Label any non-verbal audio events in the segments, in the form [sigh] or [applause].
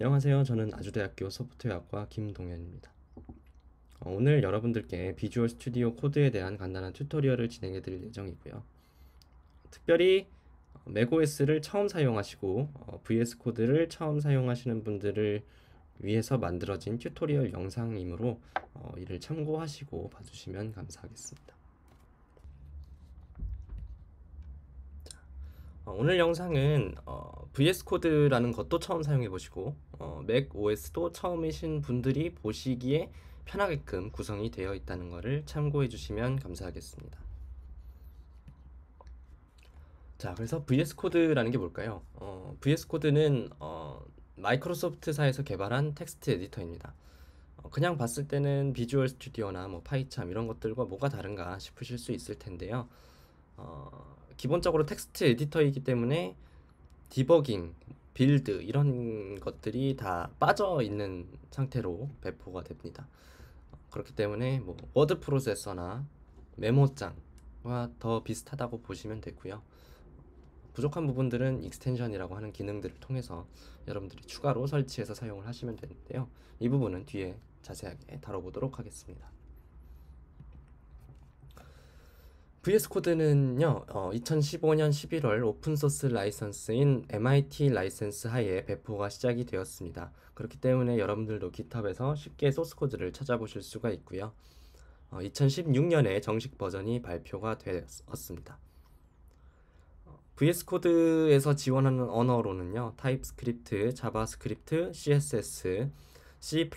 안녕하세요. 저는 아주대학교 소프트웨어학과 김동현입니다. 어, 오늘 여러분들께 Visual Studio Code에 대한 간단한 tutorial을 진행해 드릴 예정이고요. 특별히 macOS를 처음 사용하시고 어, VS Code를 처음 사용하시는 분들을 위해서 만들어진 tutorial 영상이므로 어, 이를 참고하시고 봐주시면 감사하겠습니다. 자, 어, 오늘 영상은 어, VS Code라는 것도 처음 사용해 보시고 어, macOS도 처음이신 분들이 보시기에 편하게끔 구성이 되어 있다는 것을 참고해 주시면 감사하겠습니다. 자, 그래서 VS Code라는 게 뭘까요? 어, VS Code는 어, 마이크로소프트사에서 개발한 텍스트 에디터입니다. 어, 그냥 봤을 때는 Visual Studio나 뭐 PyCharm 이런 것들과 뭐가 다른가 싶으실 수 있을 텐데요. 어, 기본적으로 텍스트 에디터이기 때문에 디버깅, build 이런 것들이 다 빠져 있는 상태로 배포가 됩니다. 어, 그렇기 때문에 뭐 워드 프로세서나 메모장과 더 비슷하다고 보시면 되고요. 부족한 부분들은 extension이라고 하는 기능들을 통해서 여러분들이 추가로 설치해서 사용을 하시면 되는데요. 이 부분은 뒤에 자세하게 다뤄보도록 하겠습니다. VS Code는요, 어, 2015년 11월 오픈소스 라이선스인 MIT 라이선스 하에 배포가 시작이 되었습니다. 그렇기 때문에 여러분들도 GitHub에서 쉽게 소스 코드를 찾아보실 수가 있고요. 어, 2016년에 정식 버전이 발표가 되었습니다. VS Code에서 지원하는 언어로는요. TypeScript, JavaScript, CSS, C++,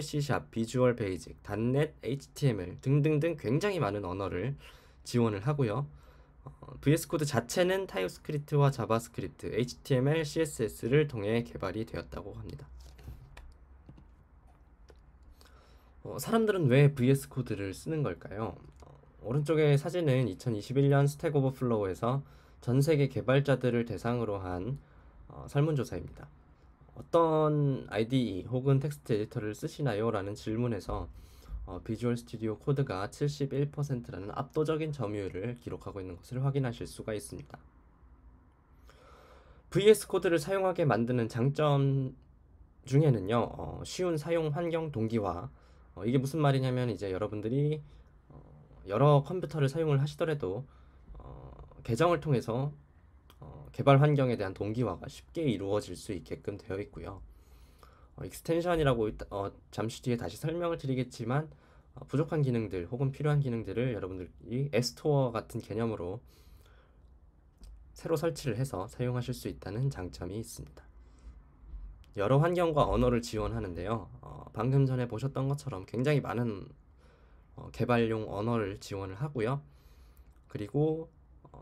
C#, Visual Basic, .NET, HTML 등등등 굉장히 많은 언어를 지원을 하고요. 어, VS Code 자체는 TypeScript와 JavaScript, HTML, CSS를 통해 개발이 되었다고 합니다. 어, 사람들은 왜 VS Code를 쓰는 걸까요? 어, 오른쪽의 사진은 2021년 Stack Overflow에서 전 세계 개발자들을 대상으로 한 어, 설문조사입니다. 어떤 IDE 혹은 텍스트 에디터를 쓰시나요? 라는 질문에서 어, 비주얼 스튜디오 코드가 71%라는 압도적인 점유율을 기록하고 있는 것을 확인하실 수가 있습니다. VS 코드를 사용하게 만드는 장점 중에는요, 어, 쉬운 사용 환경 동기화. 어, 이게 무슨 말이냐면 이제 여러분들이 어, 여러 컴퓨터를 사용을 하시더라도 계정을 통해서 어, 개발 환경에 대한 동기화가 쉽게 이루어질 수 있게끔 되어 있고요. 어, extension이라고 어, 잠시 뒤에 다시 설명을 드리겠지만 어, 부족한 기능들 혹은 필요한 기능들을 여러분들이 App Store 같은 개념으로 새로 설치를 해서 사용하실 수 있다는 장점이 있습니다. 여러 환경과 언어를 지원하는데요. 어, 방금 전에 보셨던 것처럼 굉장히 많은 어, 개발용 언어를 지원을 하고요. 그리고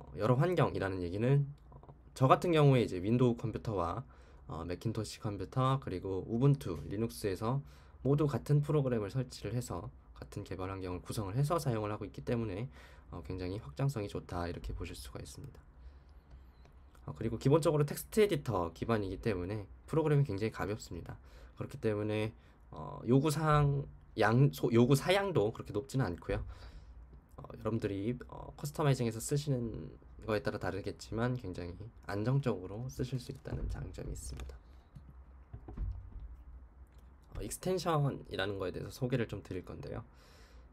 어, 여러 환경이라는 얘기는 어, 저 같은 경우에 이제 윈도우 컴퓨터와 어, 맥킨토시 컴퓨터 그리고 Ubuntu Linux에서 모두 같은 프로그램을 설치를 해서 같은 개발 환경을 구성을 해서 사용을 하고 있기 때문에 어, 굉장히 확장성이 좋다 이렇게 보실 수가 있습니다. 어, 그리고 기본적으로 텍스트 에디터 기반이기 때문에 프로그램이 굉장히 가볍습니다. 그렇기 때문에 어, 요구 사항 양 소, 요구 사양도 그렇게 높지는 않고요. 어, 여러분들이 어, customizing해서 쓰시는 거에 따라 다르겠지만 굉장히 안정적으로 쓰실 수 있다는 장점이 있습니다. 어, extension이라는 거에 대해서 소개를 좀 드릴 건데요.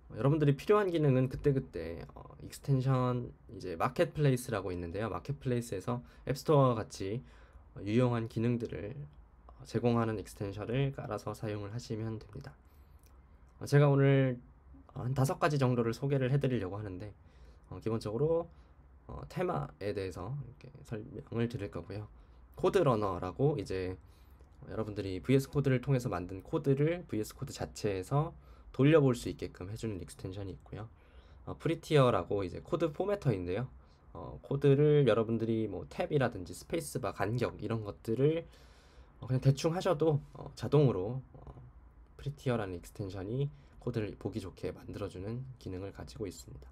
어, 여러분들이 필요한 기능은 그때그때 어, extension 이제 marketplace라고 있는데요. marketplace에서 App Store와 같이 어, 유용한 기능들을 어, 제공하는 extension을 깔아서 사용을 하시면 됩니다. 어, 제가 오늘 어, 한 다섯 가지 정도를 소개를 해드리려고 하는데 어, 기본적으로 어, 테마에 대해서 이렇게 설명을 드릴 거고요. Code Runner라고 이제 여러분들이 VS Code를 통해서 만든 코드를 VS Code 자체에서 돌려볼 수 있게끔 해주는 extension이 있고요. 어, Prettier라고 이제 code formatter인데요. 어, 코드를 여러분들이 뭐 탭이라든지 스페이스바 간격 이런 것들을 어, 그냥 대충 하셔도 어, 자동으로 어, Prettier라는 extension이 코드를 보기 좋게 만들어주는 기능을 가지고 있습니다.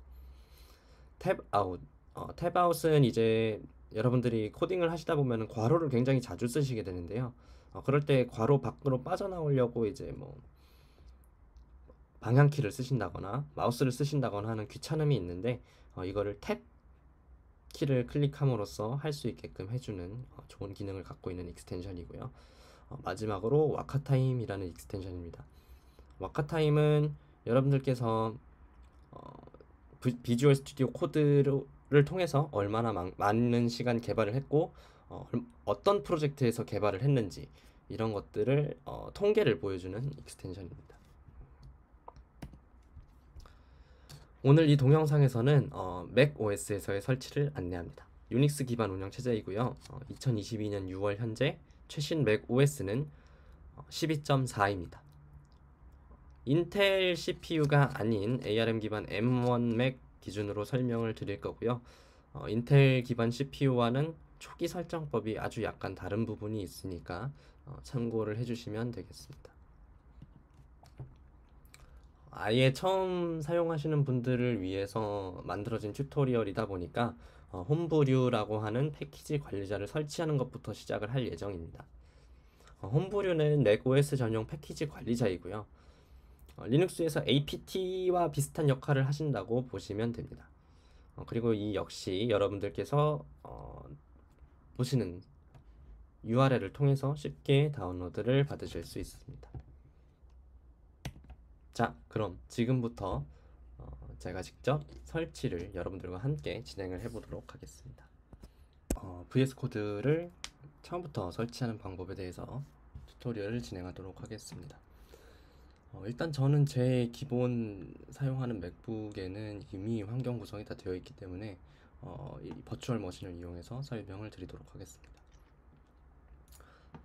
TabOut 어, TabOut은 이제 여러분들이 코딩을 하시다 보면 괄호를 굉장히 자주 쓰시게 되는데요. 어, 그럴 때 괄호 밖으로 빠져나오려고 이제 뭐 방향키를 쓰신다거나 마우스를 쓰신다거나 하는 귀찮음이 있는데 어, 이거를 탭 키를 클릭함으로써 할 수 있게끔 해주는 어, 좋은 기능을 갖고 있는 extension이고요. 어, 마지막으로 WakaTime이라는 extension입니다. WakaTime은 여러분들께서 어, Visual Studio Code를 통해서 얼마나 많, 많은 시간 개발을 했고 어, 떤 프로젝트에서 개발을 했는지 이런 것들을 어, 통계를 보여주는 extension입니다. 오늘 이 동영상에서는 어, 맥 OS에서의 설치를 안내합니다. 유닉스 기반 운영 체제이고요. 어, 2022년 6월 현재 최신 맥 OS는 12.4입니다. 인텔 CPU가 아닌 ARM 기반 M1 맥 기준으로 설명을 드릴 거고요. 어, 인텔 기반 CPU와는 초기 설정법이 아주 약간 다른 부분이 있으니까 어, 참고를 해주시면 되겠습니다. 아예 처음 사용하시는 분들을 위해서 만들어진 튜토리얼이다 보니까 어, 홈브류라고 하는 패키지 관리자를 설치하는 것부터 시작을 할 예정입니다. 어, 홈브류는 맥OS 전용 패키지 관리자이고요. 어, 리눅스에서 APT와 비슷한 역할을 하신다고 보시면 됩니다. 어, 그리고 이 역시 여러분들께서 어, 보시는 URL을 통해서 쉽게 다운로드를 받으실 수 있습니다. 자, 그럼 지금부터 어, 제가 직접 설치를 여러분들과 함께 진행을 해보도록 하겠습니다. 어, VS 코드를 처음부터 설치하는 방법에 대해서 튜토리얼을 진행하도록 하겠습니다. 어, 일단 저는 제 기본 사용하는 맥북에는 이미 환경 구성이 다 되어 있기 때문에 어, 이 버추얼 머신을 이용해서 설명을 드리도록 하겠습니다.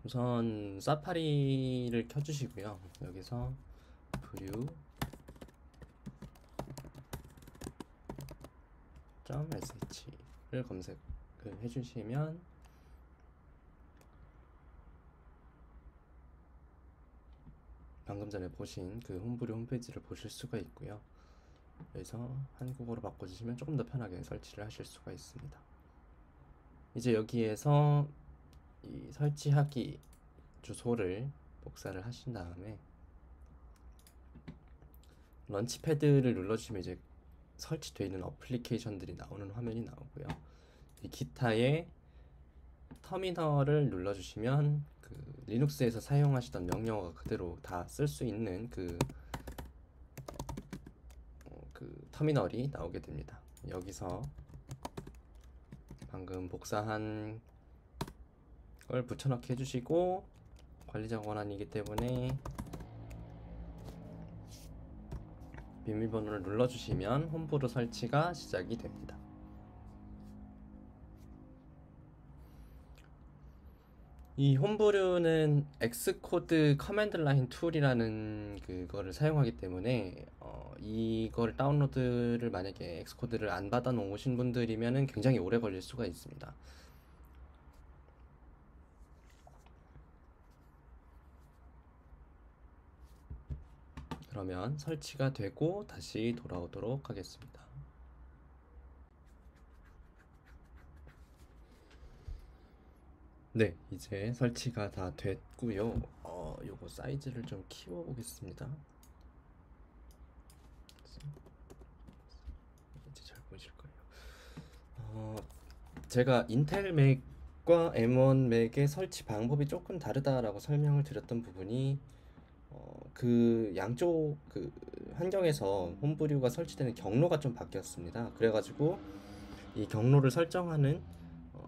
우선 사파리를 켜주시고요. 여기서 브류 .sh를 검색을 해주시면 방금 전에 보신 그 홈브류 홈페이지를 보실 수가 있고요. 그래서 한국어로 바꿔주시면 조금 더 편하게 설치를 하실 수가 있습니다. 이제 여기에서 이 설치하기 주소를 복사를 하신 다음에 런치패드를 눌러주시면 이제 설치되어 있는 어플리케이션들이 나오는 화면이 나오고요. 이 기타의 터미널을 눌러주시면 그 리눅스에서 사용하시던 명령어가 그대로 다 쓸 수 있는 그, 어, 그 터미널이 나오게 됩니다. 여기서 방금 복사한 걸 붙여넣기 해주시고 관리자 권한이기 때문에 비밀번호를 눌러주시면 Homebrew 설치가 시작이 됩니다. 이 Homebrew는 Xcode Command Line Tool이라는 그거를 사용하기 때문에 어, 이걸 다운로드를 만약에 Xcode를 안 받아 놓으신 분들이면 굉장히 오래 걸릴 수가 있습니다. 그러면 설치가 되고 다시 돌아오도록 하겠습니다. 네, 이제 설치가 다 됐고요. 어, 요거 사이즈를 좀 키워 보겠습니다. 이제 잘 보이실 거예요. 어, 제가 인텔 맥과 M1 맥의 설치 방법이 조금 다르다라고 설명을 드렸던 부분이 어, 그 양쪽 그 환경에서 Homebrew가 설치되는 경로가 좀 바뀌었습니다. 그래가지고 이 경로를 설정하는 어,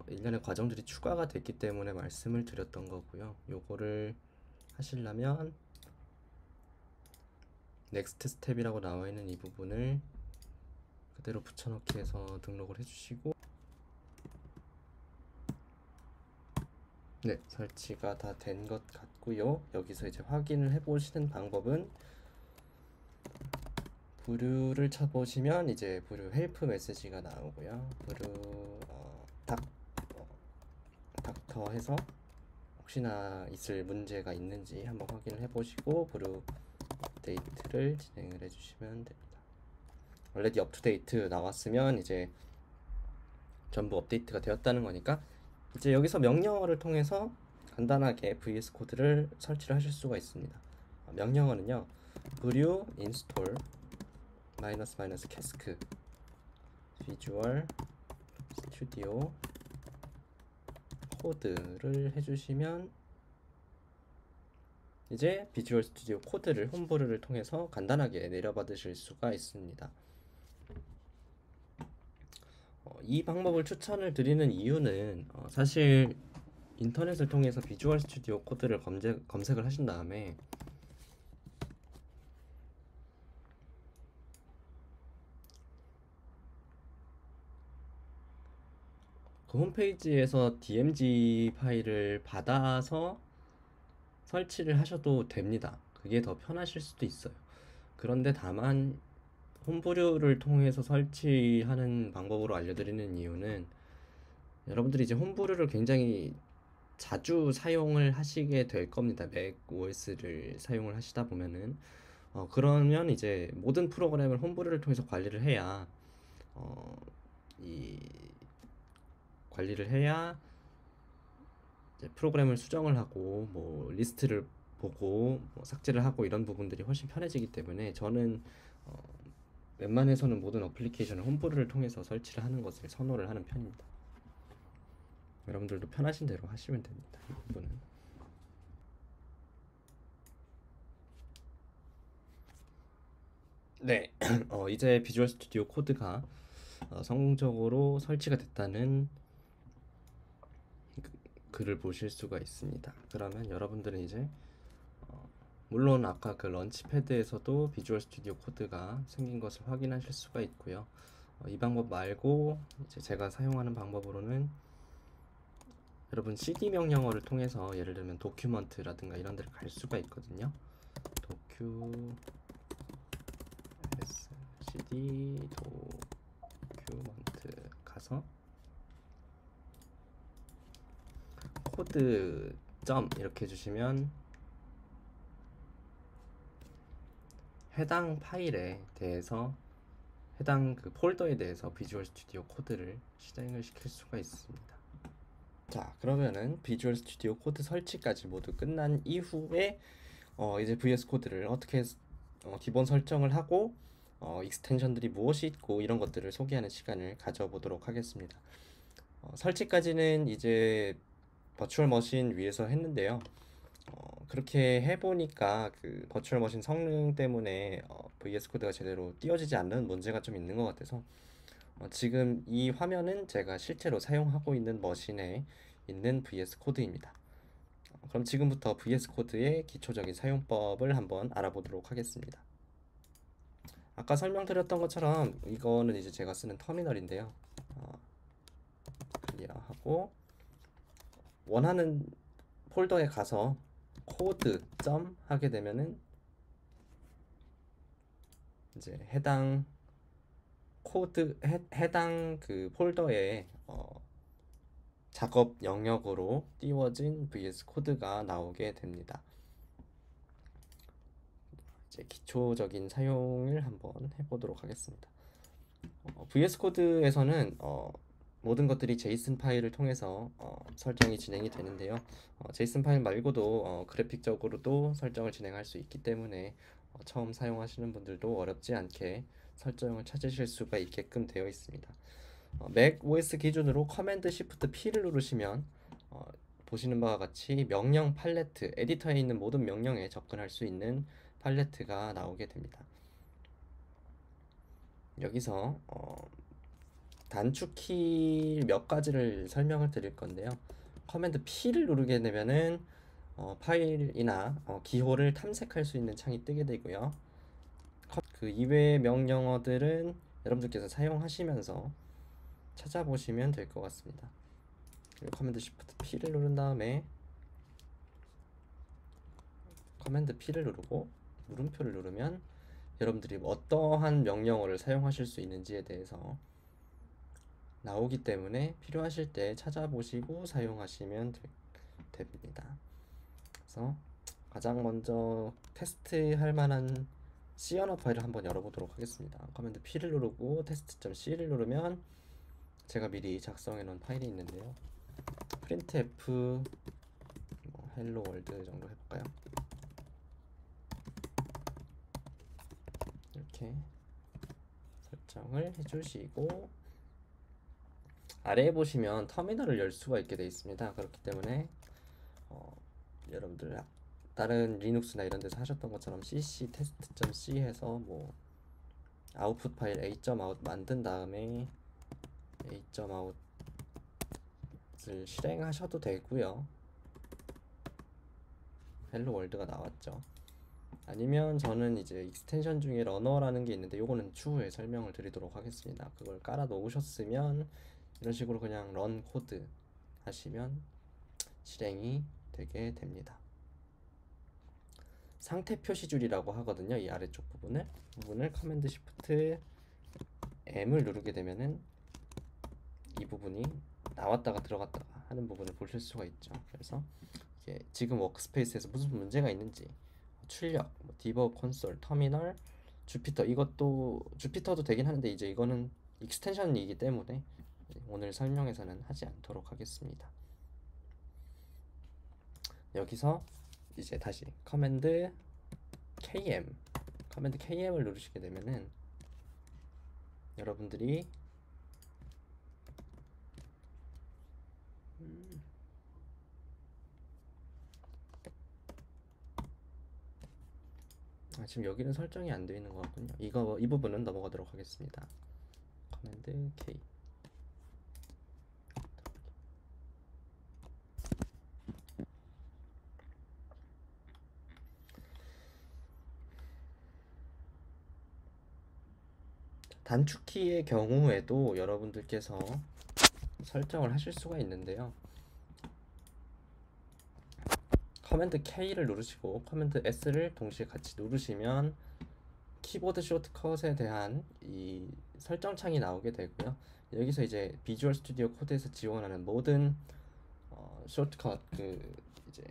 일련의 과정들이 추가가 됐기 때문에 말씀을 드렸던 거고요. 요거를 하시려면 next step이라고 나와 있는 이 부분을 그대로 붙여넣기 해서 등록을 해주시고 네, 설치가 다 된 것 같고요. 여기서 이제 확인을 해보시는 방법은 brew를 쳐보시면 이제 brew help 메시지가 나오고요. 어, doctor 해서 혹시나 있을 문제가 있는지 한번 확인을 해보시고 brew update를 진행을 해주시면 됩니다. already up-to-date 나왔으면 이제 전부 업데이트가 되었다는 거니까 이제 여기서 명령어를 통해서 간단하게 VS Code를 설치를 하실 수가 있습니다. 명령어는요. brew install minus minus cask Visual Studio Code를 해주시면 이제 Visual Studio Code를 Homebrew를 통해서 간단하게 내려받으실 수가 있습니다. 어, 이 방법을 추천을 드리는 이유는 어, 사실 인터넷을 통해서 비주얼 스튜디오 코드를 검색, 검색을 하신 다음에 그 홈페이지에서 DMG 파일을 받아서 설치를 하셔도 됩니다. 그게 더 편하실 수도 있어요. 그런데 다만 홈브류를 통해서 설치하는 방법으로 알려드리는 이유는 여러분들이 이제 홈브류를 굉장히 자주 사용을 하시게 될 겁니다. 맥 OS를 사용을 하시다 보면은 어, 그러면 이제 모든 프로그램을 홈브류를 통해서 관리를 해야 어, 이 관리를 해야 프로그램을 수정을 하고 뭐 리스트를 보고 뭐 삭제를 하고 이런 부분들이 훨씬 편해지기 때문에 저는 어, 웬만해서는 모든 어플리케이션을 홈브루를 통해서 설치를 하는 것을 선호를 하는 편입니다. 여러분들도 편하신 대로 하시면 됩니다. 이 부분은. 네, [clears throat] 어, 이제 비주얼 스튜디오 코드가 어, 성공적으로 설치가 됐다는 그- 글을 보실 수가 있습니다. 그러면 여러분들은 이제 어, 물론 아까 그 런치패드에서도 비주얼 스튜디오 코드가 생긴 것을 확인하실 수가 있고요. 어, 이 방법 말고 이제 제가 사용하는 방법으로는 여러분 CD 명령어를 통해서 예를 들면 도큐먼트라든가 이런 데를 갈 수가 있거든요. 도큐 cd document 가서 코드 점 이렇게 해주시면 해당 파일에 대해서 해당 그 폴더에 대해서 Visual Studio Code를 실행을 시킬 수가 있습니다. 자, 그러면은 Visual Studio Code 설치까지 모두 끝난 이후에 어, 이제 VS Code를 어떻게 어, 기본 설정을 하고 어, extension들이 무엇이 있고 이런 것들을 소개하는 시간을 가져보도록 하겠습니다. 어, 설치까지는 이제 virtual machine 위에서 했는데요. 어, 그렇게 해보니까 그 virtual machine 성능 때문에 어, VS Code가 제대로 띄워지지 않는 문제가 좀 있는 것 같아서 어, 지금 이 화면은 제가 실제로 사용하고 있는 machine에 있는 VS Code입니다. 어, 그럼 지금부터 VS Code의 기초적인 사용법을 한번 알아보도록 하겠습니다. 아까 설명드렸던 것처럼 이거는 이제 제가 쓰는 터미널인데요. 어, clear하고 원하는 폴더에 가서 코드 점 하게 되면은 이제 해당 코드 해, 해당 그 폴더에 어, 작업 영역으로 띄워진 VS 코드가 나오게 됩니다. 이제 기초적인 사용을 한번 해보도록 하겠습니다. 어, VS 코드에서는 어, 모든 것들이 제이슨 파일을 통해서 어, 설정이 진행이 되는데요. 어, 제이슨 파일 말고도 어, 그래픽적으로도 설정을 진행할 수 있기 때문에 어, 처음 사용하시는 분들도 어렵지 않게 설정을 찾으실 수가 있게끔 되어 있습니다. 어, macOS 기준으로 command Shift P를 누르시면 어, 보시는 바와 같이 명령 팔레트, 에디터에 있는 모든 명령에 접근할 수 있는 팔레트가 나오게 됩니다. 여기서 어, 단축키 몇 가지를 설명을 드릴 건데요. command P를 누르게 되면은 어, 파일이나 어, 기호를 탐색할 수 있는 창이 뜨게 되고요. 커- 그 이외의 명령어들은 여러분들께서 사용하시면서 찾아보시면 될 것 같습니다. command Shift P를 누른 다음에 command P를 누르고 물음표를 누르면 여러분들이 어떠한 명령어를 사용하실 수 있는지에 대해서 나오기 때문에 필요하실 때 찾아보시고 사용하시면 되, 됩니다. 그래서 가장 먼저 테스트할 만한 C 언어 파일을 한번 열어보도록 하겠습니다. command P를 누르고 test.c를 누르면 제가 미리 작성해 놓은 파일이 있는데요. printf 뭐 Hello World 정도 해볼까요? 이렇게 설정을 해주시고 아래에 보시면 터미널을 열 수가 있게 되어 있습니다. 그렇기 때문에 어, 여러분들 다른 리눅스나 이런 데서 하셨던 것처럼 cc test.c 해서 뭐 아웃풋 파일 a.out 만든 다음에 a.out을 실행하셔도 되고요. Hello World가 나왔죠. 아니면 저는 이제 extension 중에 Runner라는 게 있는데 요거는 추후에 설명을 드리도록 하겠습니다. 그걸 깔아 놓으셨으면 이런 식으로 그냥 run code 하시면 실행이 되게 됩니다. 상태 표시줄이라고 하거든요. 이 아래쪽 부분을 부분을 command Shift M을 누르게 되면은 이 부분이 나왔다가 들어갔다가 하는 부분을 보실 수가 있죠. 그래서 이게 지금 workspace에서 무슨 문제가 있는지 출력, 뭐 debug console, 터미널, Jupyter 이것도 Jupyter도 되긴 하는데 이제 이거는 extension이기 때문에 오늘 설명에서는 하지 않도록 하겠습니다. 여기서 이제 다시 command KM command KM을 누르시게 되면은 여러분들이 음, 아, 지금 여기는 설정이 안 되어 있는 것 같군요. 이거 이 부분은 넘어가도록 하겠습니다. 커맨드 K 단축키의 경우에도 여러분들께서 설정을 하실 수가 있는데요. command K를 누르시고 command S를 동시에 같이 누르시면 keyboard shortcut에 대한 이 설정 창이 나오게 되고요. 여기서 이제 Visual Studio Code에서 지원하는 모든 어, shortcut 그 이제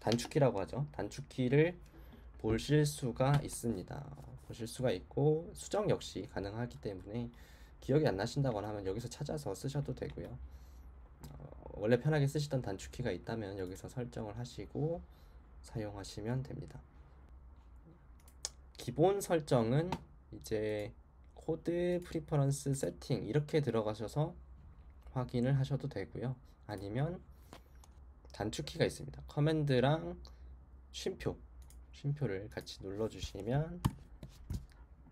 단축키라고 하죠. 단축키를 보실 수가 있습니다. 보실 수가 있고 수정 역시 가능하기 때문에 기억이 안 나신다거나 하면 여기서 찾아서 쓰셔도 되고요. 어, 원래 편하게 쓰시던 단축키가 있다면 여기서 설정을 하시고 사용하시면 됩니다. 기본 설정은 이제 Code Preferences Settings 이렇게 들어가셔서 확인을 하셔도 되고요. 아니면 단축키가 있습니다. 커맨드랑 쉼표, 쉼표를 같이 눌러주시면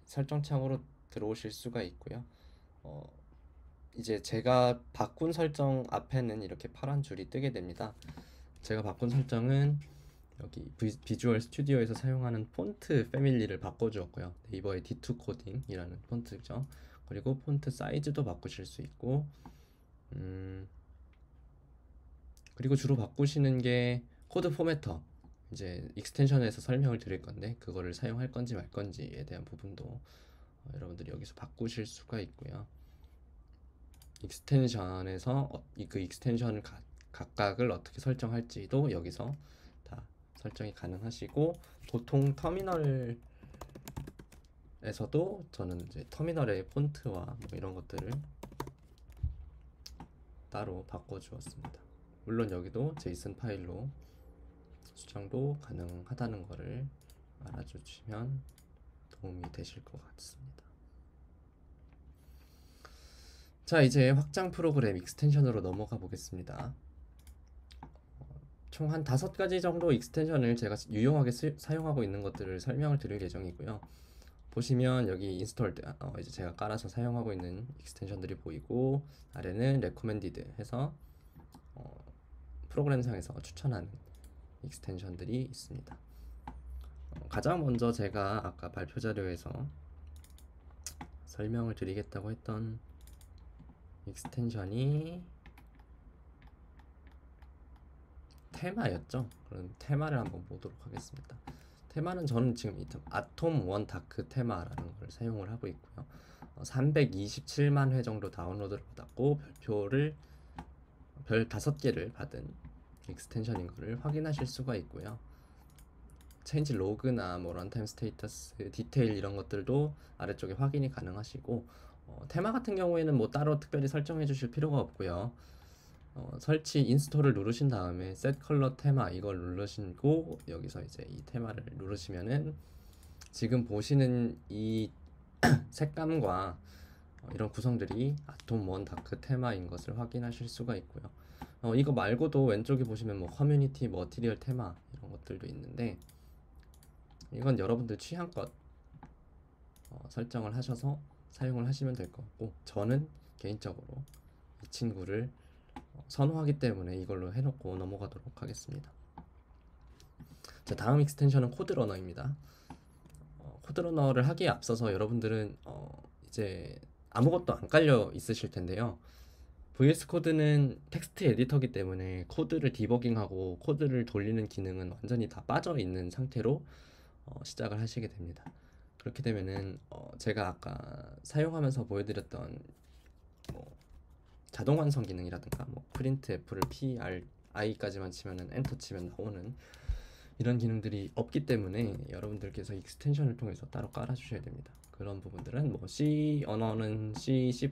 설정창으로 들어오실 수가 있고요. 어, 이제 제가 바꾼 설정 앞에는 이렇게 파란 줄이 뜨게 됩니다. 제가 바꾼 설정은 여기 비주얼 스튜디오에서 사용하는 font family를 바꿔주었고요. 네이버의 D2 코딩이라는 폰트죠. 그리고 폰트 사이즈도 바꾸실 수 있고, 음, 그리고 주로 바꾸시는 게 code formatter. 이제 extension에서 설명을 드릴 건데 그거를 사용할 건지 말 건지에 대한 부분도 어, 여러분들이 여기서 바꾸실 수가 있고요. extension에서 어, 그 extension을 가, 각각을 어떻게 설정할지도 여기서 다 설정이 가능하시고 보통 터미널에서도 저는 이제 터미널의 폰트와 뭐 이런 것들을 따로 바꿔 주었습니다. 물론 여기도 JSON 파일로 수정도 가능하다는 것을 알아주시면 도움이 되실 것 같습니다. 자 이제 확장 프로그램 extension으로 넘어가 보겠습니다. 총 한 다섯 가지 정도 extension을 제가 유용하게 스, 사용하고 있는 것들을 설명을 드릴 예정이고요. 보시면 여기 install 어, 이제 제가 깔아서 사용하고 있는 extension들이 보이고 아래는 recommended 해서 어, 프로그램상에서 추천하는 extension들이 있습니다. 어, 가장 먼저 제가 아까 발표 자료에서 설명을 드리겠다고 했던 extension이 테마였죠. 그럼 테마를 한번 보도록 하겠습니다. 테마는 저는 지금 Atom One Dark 테마라는 걸 사용을 하고 있고요. 327만 어, 회 정도 다운로드를 받았고 별표를 별 5개를 받은 extension인 것을 확인하실 수가 있고요. changelog나 뭐 runtime status, detail 이런 것들도 아래쪽에 확인이 가능하시고 어, 테마 같은 경우에는 뭐 따로 특별히 설정해 주실 필요가 없고요. 어, 설치 install을 누르신 다음에 set color theme 이걸 누르시고 여기서 이제 이 테마를 누르시면은 지금 보시는 이 [clears throat] 색감과 어, 이런 구성들이 Atom One Dark 테마인 것을 확인하실 수가 있고요. 어, 이거 말고도 왼쪽에 보시면 뭐 Community Material Theme 이런 것들도 있는데 이건 여러분들 취향껏 어, 설정을 하셔서 사용을 하시면 될 것 같고 저는 개인적으로 이 친구를 어, 선호하기 때문에 이걸로 해놓고 넘어가도록 하겠습니다. 자 다음 extension은 Code Runner입니다. 어, Code Runner를 하기에 앞서서 여러분들은 어, 이제 아무것도 안 깔려 있으실 텐데요. VS 코드는 텍스트 에디터기 때문에 코드를 디버깅하고 코드를 돌리는 기능은 완전히 다 빠져 있는 상태로 어, 시작을 하시게 됩니다. 그렇게 되면은 어, 제가 아까 사용하면서 보여드렸던 뭐 자동 완성 기능이라든가 뭐 printf를 P R I까지만 치면은 엔터 치면 나오는 이런 기능들이 없기 때문에 여러분들께서 extension을 통해서 따로 깔아주셔야 됩니다. 그런 부분들은 뭐 C 언어는 C, C++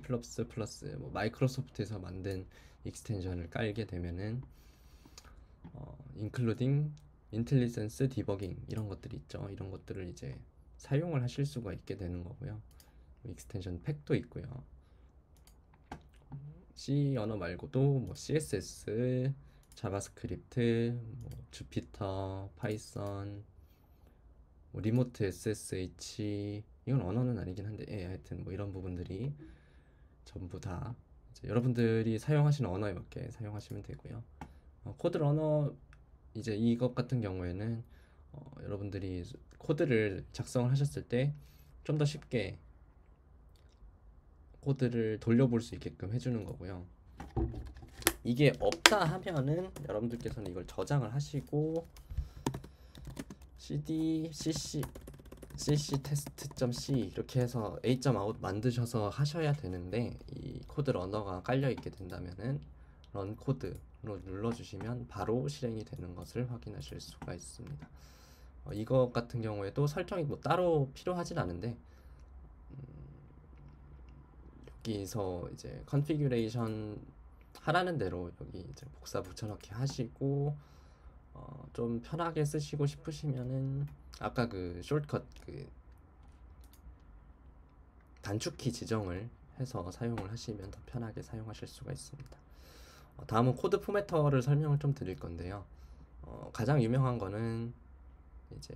뭐 마이크로소프트에서 만든 extension을 깔게 되면은 어, including IntelliSense, debugging 이런 것들이 있죠. 이런 것들을 이제 사용을 하실 수가 있게 되는 거고요. extension pack도 있고요. C 언어 말고도 뭐 CSS, 자바스크립트, 뭐 주피터, 파이썬, 뭐 Remote SSH 이건 언어는 아니긴 한데 예, 하여튼 뭐 이런 부분들이 전부 다 여러분들이 사용하시는 언어에 맞게 사용하시면 되고요. 어, Code Runner 이제 이것 같은 경우에는 어, 여러분들이 코드를 작성을 하셨을 때 좀 더 쉽게 코드를 돌려볼 수 있게끔 해주는 거고요. 이게 없다 하면은 여러분들께서는 이걸 저장을 하시고 cd cc cc test.c 이렇게 해서 a.out 만드셔서 하셔야 되는데 이 Code Runner가 깔려 있게 된다면은 run code로 눌러주시면 바로 실행이 되는 것을 확인하실 수가 있습니다. 어, 이것 같은 경우에도 설정이 뭐 따로 필요하진 않은데 음, 여기서 이제 configuration 하라는 대로 여기 이제 복사 붙여넣기 하시고 어, 좀 편하게 쓰시고 싶으시면은 아까 그 shortcut 그 단축키 지정을 해서 사용을 하시면 더 편하게 사용하실 수가 있습니다. 어, 다음은 code formatter를 설명을 좀 드릴 건데요. 어, 가장 유명한 거는 이제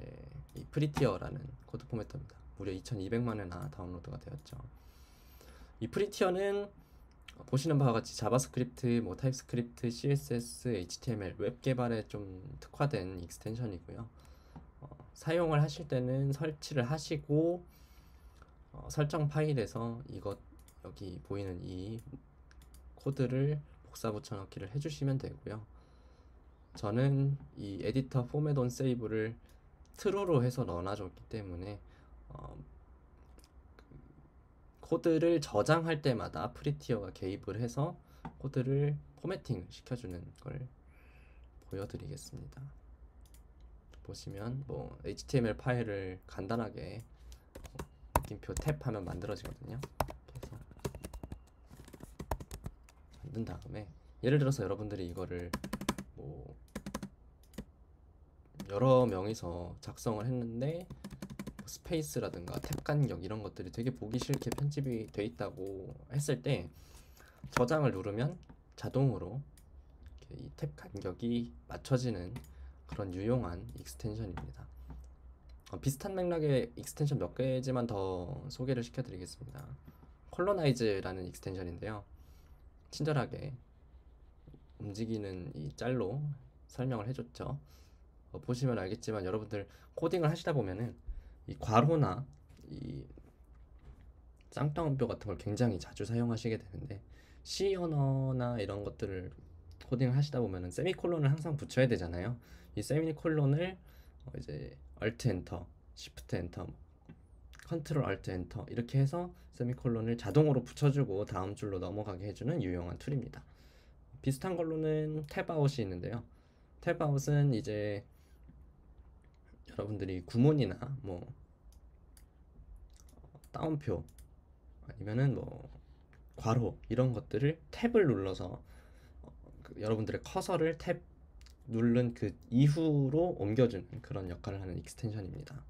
이 Prettier라는 code formatter입니다. 무려 2,200만 회나 다운로드가 되었죠. 이 Prettier는 보시는 바와 같이 자바스크립트, 뭐 타입스크립트, CSS, HTML 웹 개발에 좀 특화된 extension이고요. 어, 사용을 하실 때는 설치를 하시고 어, 설정 파일에서 이것 여기 보이는 이 코드를 복사 붙여넣기를 해주시면 되고요. 저는 이 editor format on save를 true로 해서 넣어놔줬기 때문에 어, 코드를 저장할 때마다 Prettier가 개입을 해서 코드를 formatting 시켜주는 걸 보여드리겠습니다. 보시면 뭐 HTML 파일을 간단하게 느낌표 탭하면 만들어지거든요. 그래서 만든 다음에 예를 들어서 여러분들이 이거를 뭐 여러 명이서 작성을 했는데 뭐 스페이스라든가 탭 간격 이런 것들이 되게 보기 싫게 편집이 돼 있다고 했을 때 저장을 누르면 자동으로 이 탭 간격이 맞춰지는 그런 유용한 extension입니다. 어, 비슷한 맥락의 extension 몇 가지만 더 소개를 시켜드리겠습니다. Colonize라는 extension인데요. 친절하게 움직이는 이 짤로 설명을 해줬죠. 어, 보시면 알겠지만 여러분들 코딩을 하시다 보면은 이 괄호나 이 쌍따옴표 같은 걸 굉장히 자주 사용하시게 되는데 C 언어나 이런 것들을 코딩을 하시다 보면은 세미콜론을 항상 붙여야 되잖아요. 이 세미콜론을 어 이제 Alt Enter, Shift Enter, Control Alt Enter 이렇게 해서 세미콜론을 자동으로 붙여주고 다음 줄로 넘어가게 해주는 유용한 툴입니다. 비슷한 걸로는 TabOut이 있는데요. TabOut은 이제 여러분들이 구문이나 뭐 따옴표 아니면은 뭐 괄호 이런 것들을 탭을 눌러서 어, 그 여러분들의 커서를 탭 누른 그 이후로 옮겨주는 그런 역할을 하는 extension입니다.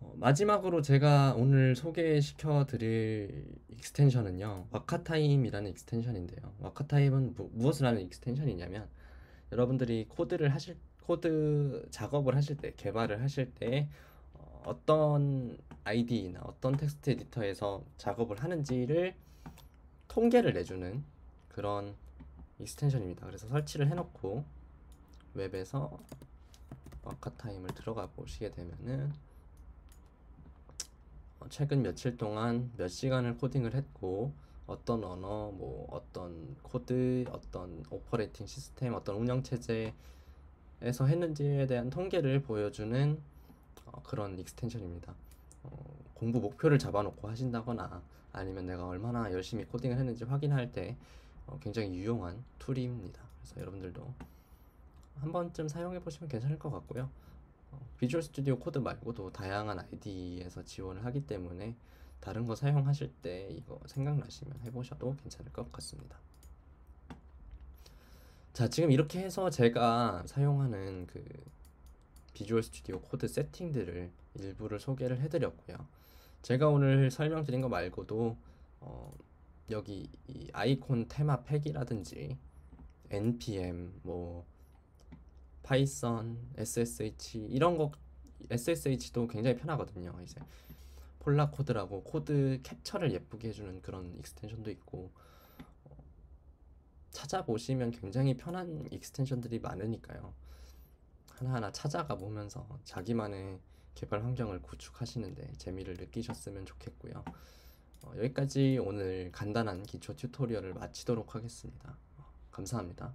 어, 마지막으로 제가 오늘 소개시켜 드릴 extension은요. WakaTime이라는 extension인데요. WakaTime은 무, 무엇을 하는 extension이냐면 여러분들이 코드를 하실 코드 작업을 하실 때 개발을 하실 때 어, 어떤 IDE나 어떤 text editor에서 작업을 하는지를 통계를 내주는 그런 extension입니다. 그래서 설치를 해놓고 웹에서 WakaTime을 들어가 보시게 되면은 어, 최근 며칠 동안 몇 시간을 코딩을 했고 어떤 언어, 뭐 어떤 코드, 어떤 operating system, 어떤 운영 체제에서 했는지에 대한 통계를 보여주는 어, 그런 extension입니다. 어, 공부 목표를 잡아놓고 하신다거나 아니면 내가 얼마나 열심히 코딩을 했는지 확인할 때 어, 굉장히 유용한 툴입니다. 그래서 여러분들도 한 번쯤 사용해 보시면 괜찮을 것 같고요. 어, Visual Studio Code 말고도 다양한 IDE에서 지원을 하기 때문에 다른 거 사용하실 때 이거 생각나시면 해보셔도 괜찮을 것 같습니다. 자, 지금 이렇게 해서 제가 사용하는 그 Visual Studio Code 세팅들을 일부를 소개를 해드렸고요. 제가 오늘 설명드린 거 말고도 어, 여기 이 아이콘 테마 팩이라든지 npm 뭐 파이썬, SSH 이런 거 SSH도 굉장히 편하거든요. 이제 Polacode라고 코드 캡처를 예쁘게 해주는 그런 extension도 있고 어, 찾아보시면 굉장히 편한 extension들이 많으니까요. 하나하나 찾아가 보면서 자기만의 개발 환경을 구축하시는데 재미를 느끼셨으면 좋겠고요. 어, 여기까지 오늘 간단한 기초 tutorial을 마치도록 하겠습니다. 어, 감사합니다.